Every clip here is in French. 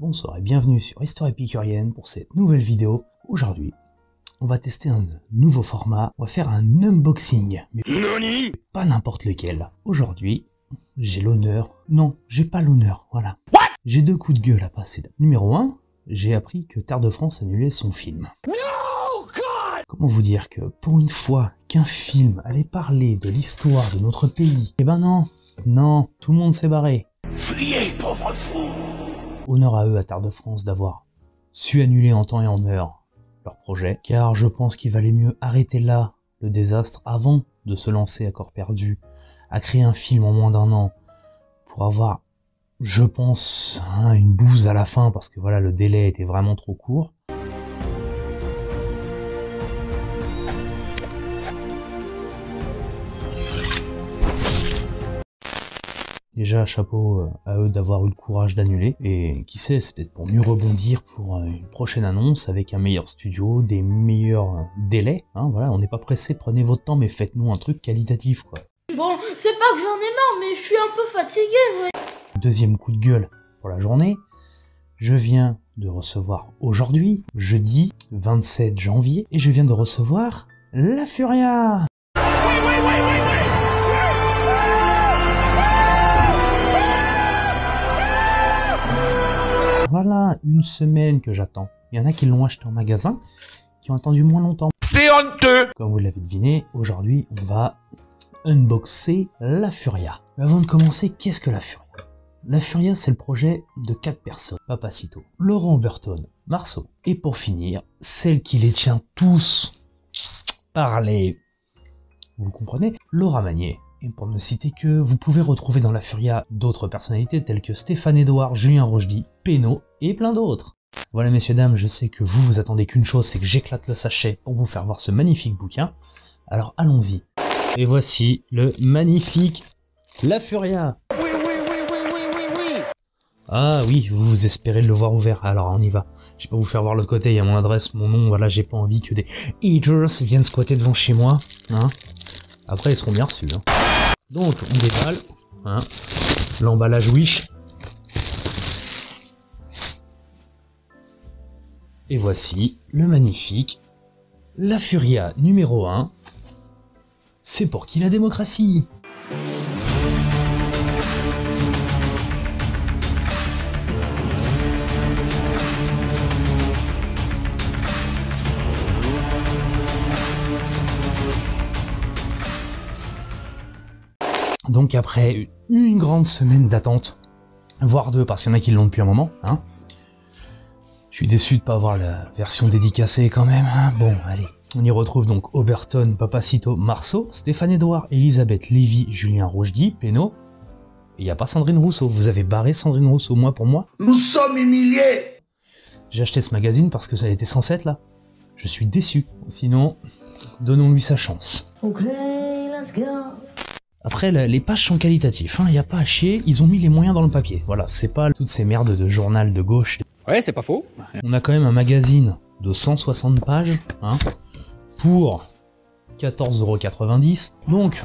Bonsoir et bienvenue sur Histoire épicurienne pour cette nouvelle vidéo. Aujourd'hui, on va tester un nouveau format, on va faire un unboxing, mais pas n'importe lequel. Aujourd'hui, j'ai l'honneur, non, j'ai pas l'honneur, voilà. J'ai deux coups de gueule à passer. Numéro 1, j'ai appris que Terre de France annulait son film. Comment vous dire que pour une fois qu'un film allait parler de l'histoire de notre pays, eh ben non, non, tout le monde s'est barré. Fuyez, pauvre fou Honneur à eux à Terre de France d'avoir su annuler en temps et en heure leur projet, car je pense qu'il valait mieux arrêter là le désastre avant de se lancer à corps perdu, à créer un film en moins d'un an, pour avoir, je pense, hein, une bouse à la fin, parce que voilà, le délai était vraiment trop court. Déjà, chapeau euh, à eux d'avoir eu le courage d'annuler. Et qui sait, c'est peut-être pour mieux rebondir pour euh, une prochaine annonce avec un meilleur studio, des meilleurs euh, délais. Hein, voilà, on n'est pas pressé, prenez votre temps, mais faites-nous un truc qualitatif, quoi. Bon, c'est pas que j'en ai marre, mais je suis un peu fatigué, ouais. Deuxième coup de gueule pour la journée. Je viens de recevoir aujourd'hui, jeudi 27 janvier, et je viens de recevoir La Furia une semaine que j'attends. Il y en a qui l'ont acheté en magasin, qui ont attendu moins longtemps. C'est honteux Comme vous l'avez deviné, aujourd'hui on va unboxer la Furia. Mais avant de commencer, qu'est-ce que la Furia? La Furia c'est le projet de quatre personnes. Papacito, Laurent Burton, Marceau. Et pour finir, celle qui les tient tous par les... Vous comprenez? Laura Magnier. Et pour ne citer que, vous pouvez retrouver dans la Furia d'autres personnalités telles que Stéphane Edouard, Julien Rochdy, Pénaud et plein d'autres. Voilà messieurs dames, je sais que vous vous attendez qu'une chose, c'est que j'éclate le sachet pour vous faire voir ce magnifique bouquin. Alors allons-y. Et voici le magnifique La Furia. Oui, oui, oui, oui, oui, oui, oui Ah oui, vous, vous espérez le voir ouvert, alors on y va. Je vais pas vous faire voir l'autre côté, il y a mon adresse, mon nom, voilà, j'ai pas envie que des haters viennent squatter devant chez moi. Hein. Après, ils seront bien reçus. Hein. Donc, on déballe. Hein. L'emballage Wish. Et voici le magnifique La Furia numéro 1. C'est pour qui la démocratie? Donc après une grande semaine d'attente, voire deux parce qu'il y en a qui l'ont depuis un moment, hein. Je suis déçu de pas avoir la version dédicacée quand même. hein. Bon, allez. On y retrouve donc Oberton, Papacito, Marceau, Stéphane Edouard, Elisabeth Lévy, Julien Rochdy, Pénaud. Et y a pas Sandrine Rousseau. Vous avez barré Sandrine Rousseau, moi pour moi. Nous sommes humiliés J'ai acheté ce magazine parce que ça était censé être là. Je suis déçu. Sinon, donnons-lui sa chance. Ok, let's go. Après, les pages sont qualitatives, il n'y a pas à chier, ils ont mis les moyens dans le papier. Voilà, c'est pas toutes ces merdes de journal de gauche. Ouais, c'est pas faux. On a quand même un magazine de 160 pages, hein, pour 14,90€. Donc,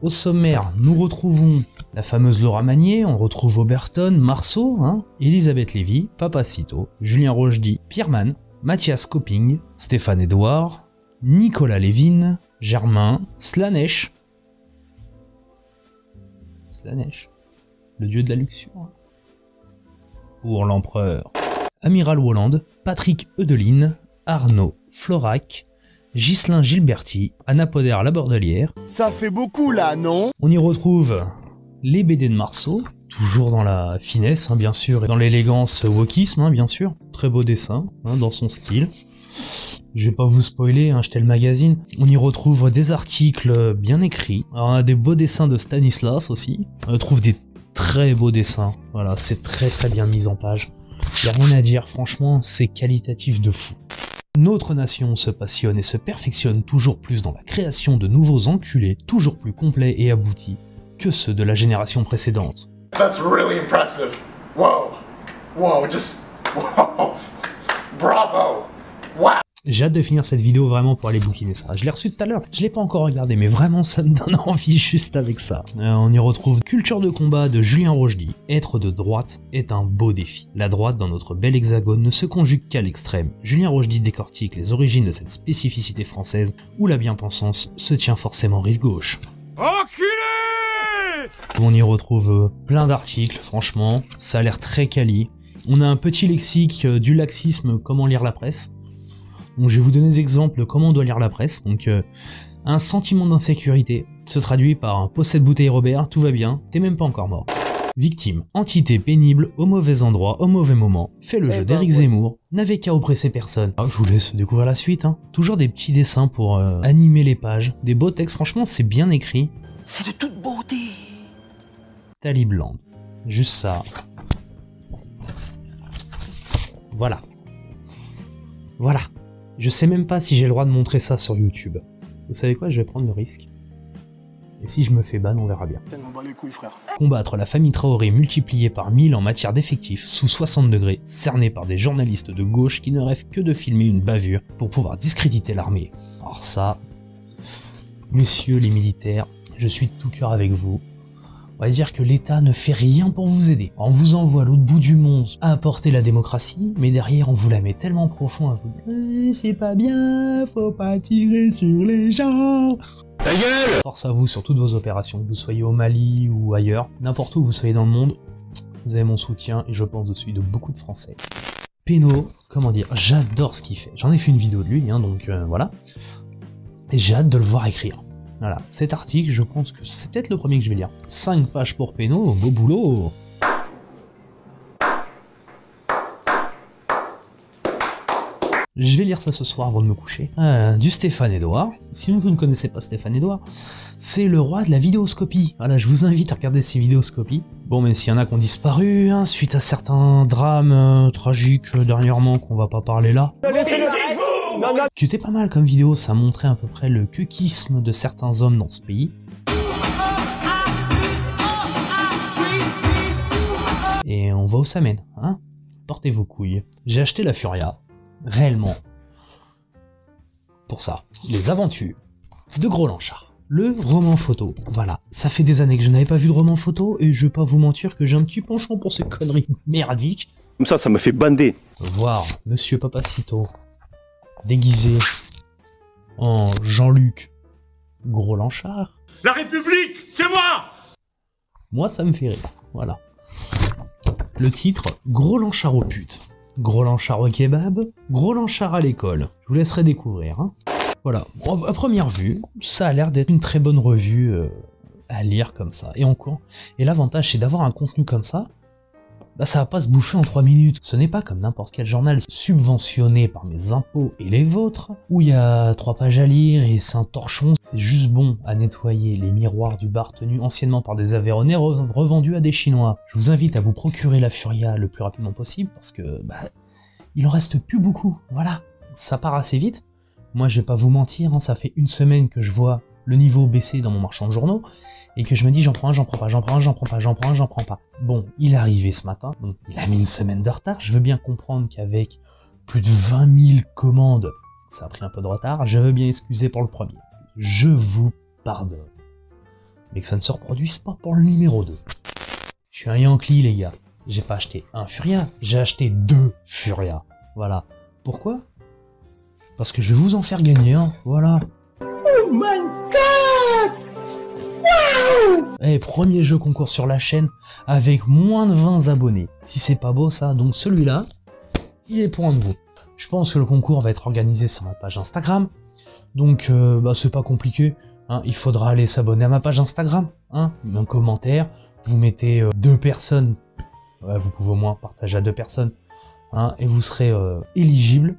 au sommaire, nous retrouvons la fameuse Laura Magnier, on retrouve Oberton, Marceau, hein, Elisabeth Lévy, Papacito, Julien Rochdy, Pierman, Mathias Copping, Stéphane Edouard, Nicolas Lévin, Germain, Slanesh, Slanesh, le dieu de la luxure. Pour l'empereur. Amiral Walland, Patrick Eudeline, Arnaud Florac, Ghislain Gilberti, Anna Poder la Bordelière. Ça fait beaucoup là, non? On y retrouve les BD de Marceau, toujours dans la finesse, hein, bien sûr, et dans l'élégance wokisme, hein, bien sûr. Très beau dessin, hein, dans son style. Je vais pas vous spoiler, hein, jetez le magazine. On y retrouve des articles bien écrits. On a des beaux dessins de Stanislas aussi. On trouve des très beaux dessins. Voilà, c'est très très bien mis en page. Y a rien à dire, franchement, c'est qualitatif de fou. Notre nation se passionne et se perfectionne toujours plus dans la création de nouveaux enculés, toujours plus complets et aboutis que ceux de la génération précédente. That's really impressive. Whoa, just. Whoa. Bravo. Wow. J'ai hâte de finir cette vidéo vraiment pour aller bouquiner ça. Je l'ai reçu tout à l'heure, je l'ai pas encore regardé, mais vraiment ça me donne envie juste avec ça. Euh, on y retrouve Culture de combat de Julien Rochdy. Être de droite est un beau défi. La droite dans notre bel hexagone ne se conjugue qu'à l'extrême. Julien Rochdy décortique les origines de cette spécificité française où la bien-pensance se tient forcément rive gauche. Enculé On y retrouve euh, plein d'articles, franchement, ça a l'air très quali. On a un petit lexique euh, du laxisme, comment lire la presse. Donc je vais vous donner des exemples de comment on doit lire la presse. Donc euh, un sentiment d'insécurité se traduit par un possède bouteille Robert, tout va bien, t'es même pas encore mort. Victime, entité pénible, au mauvais endroit, au mauvais moment, fait le Eh jeu ben, d'Éric ouais. Zemmour, n'avait qu'à oppresser personne. Ah, je vous laisse découvrir la suite. Hein. Toujours des petits dessins pour euh, animer les pages, des beaux textes, franchement c'est bien écrit. C'est de toute beauté. Talibland. Juste ça. Voilà. Voilà. Je sais même pas si j'ai le droit de montrer ça sur YouTube. Vous savez quoi, je vais prendre le risque. Et si je me fais ban, on verra bien. Les couilles, frère. Combattre la famille Traoré multipliée par 1000 en matière d'effectifs sous 60 degrés, cerné par des journalistes de gauche qui ne rêvent que de filmer une bavure pour pouvoir discréditer l'armée. Alors ça, messieurs les militaires, je suis de tout cœur avec vous. On va dire que l'État ne fait rien pour vous aider. On vous envoie à l'autre bout du monde à apporter la démocratie, mais derrière on vous la met tellement profond à vous dire Eh, c'est pas bien, faut pas tirer sur les gens. Ta gueule Force à vous sur toutes vos opérations, que vous soyez au Mali ou ailleurs, n'importe où vous soyez dans le monde, vous avez mon soutien et je pense de celui de beaucoup de Français. Peno, comment dire, j'adore ce qu'il fait. J'en ai fait une vidéo de lui, hein, donc euh, voilà. Et j'ai hâte de le voir écrire. Voilà, cet article, je pense que c'est peut-être le premier que je vais lire. 5 pages pour Peno, beau boulot Je vais lire ça ce soir avant de me coucher. Euh, du Stéphane Edouard. Si vous ne connaissez pas Stéphane Edouard, c'est le roi de la vidéoscopie. Voilà, je vous invite à regarder ces vidéoscopies. Bon, mais s'il y en a qui ont disparu, hein, suite à certains drames euh, tragiques euh, dernièrement qu'on va pas parler là. Qui était pas mal comme vidéo, ça montrait à peu près le cuquisme de certains hommes dans ce pays. Et on voit où ça mène, hein Portez vos couilles. J'ai acheté la Furia, réellement, pour ça. Les aventures de Gros Lanchard. Le roman photo. Voilà. Ça fait des années que je n'avais pas vu de roman photo et je vais pas vous mentir que j'ai un petit penchant pour ces conneries merdiques. Comme ça, ça me fait bander. Voir Monsieur Papacito déguisé en Jean-Luc Gros Lanchard. La République, c'est moi Moi, ça me fait rire. Voilà. Le titre Gros Lanchard aux putes. Gros Lanchard au kebab, Gros Lanchard à l'école. Je vous laisserai découvrir. hein. Voilà. À première vue, ça a l'air d'être une très bonne revue euh, à lire comme ça. Et encore. Et l'avantage, c'est d'avoir un contenu comme ça. Bah, ça va pas se bouffer en 3 minutes. Ce n'est pas comme n'importe quel journal subventionné par mes impôts et les vôtres, où il y a 3 pages à lire et c'est un torchon. C'est juste bon à nettoyer les miroirs du bar tenu anciennement par des Aveyronais re- revendus à des Chinois. Je vous invite à vous procurer la Furia le plus rapidement possible parce que, bah, il en reste plus beaucoup. Voilà. Ça part assez vite. Moi, je vais pas vous mentir, hein, ça fait une semaine que je vois le niveau baisser dans mon marchand de journaux et que je me dis j'en prends un, j'en prends pas, j'en prends un, j'en prends pas, j'en prends un, j'en prends pas. Bon, il est arrivé ce matin, donc il a mis une semaine de retard. Je veux bien comprendre qu'avec plus de 20 000 commandes, ça a pris un peu de retard. Je veux bien excuser pour le premier. Je vous pardonne. Mais que ça ne se reproduise pas pour le numéro 2. Je suis un Yankee, les gars. J'ai pas acheté un Furia, j'ai acheté deux Furia. Voilà. Pourquoi? Parce que je vais vous en faire gagner un. Voilà. Eh, premier jeu concours sur la chaîne avec moins de 20 abonnés. Si c'est pas beau ça, donc celui-là, il est pour un de vous. Je pense que le concours va être organisé sur ma page Instagram. Donc euh, bah, c'est pas compliqué. hein. Il faudra aller s'abonner à ma page Instagram. Hein, un commentaire. Vous mettez euh, deux personnes. Ouais, vous pouvez au moins partager à deux personnes. hein, et vous serez euh, éligible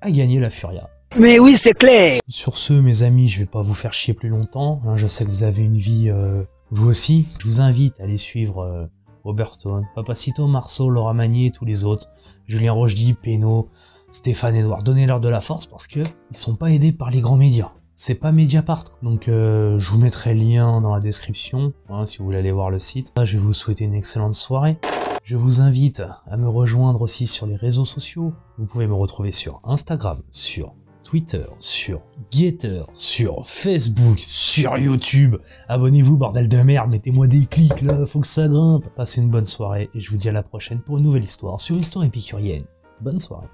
à gagner la Furia. Mais oui, c'est clair. Sur ce, mes amis, je vais pas vous faire chier plus longtemps. hein, je sais que vous avez une vie, euh, vous aussi. Je vous invite à aller suivre euh, Oberton, Papacito, Marceau, Laura Magnier tous les autres. Julien Rochdy, Pénaud, Stéphane Edouard. Donnez-leur de la force parce que ils sont pas aidés par les grands médias. C'est pas Mediapart. Donc euh, je vous mettrai le lien dans la description hein, si vous voulez aller voir le site. Là, je vais vous souhaiter une excellente soirée. Je vous invite à me rejoindre aussi sur les réseaux sociaux. Vous pouvez me retrouver sur Instagram, sur Twitter, sur Getter, sur Facebook, sur YouTube. Abonnez-vous, bordel de merde, mettez-moi des clics là, faut que ça grimpe. Passez une bonne soirée et je vous dis à la prochaine pour une nouvelle histoire sur Histoire épicurienne. Bonne soirée.